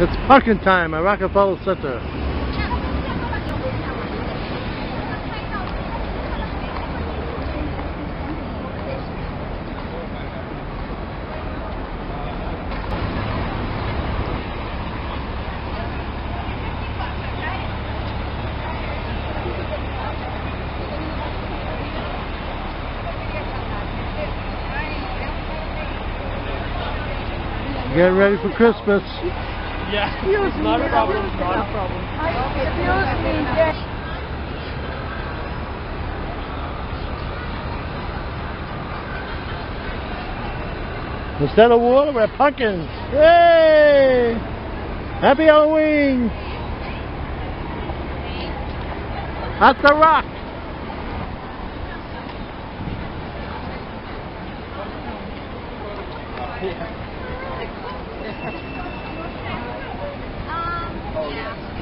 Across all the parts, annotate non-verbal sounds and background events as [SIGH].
It's parking time at Rockefeller Center. Get ready for Christmas. Yeah, it's not a problem, not a problem. Excuse me, Instead of water, we're pumpkins. Yay! Happy Halloween! At the rock. [LAUGHS] Oh, yeah.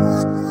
Thank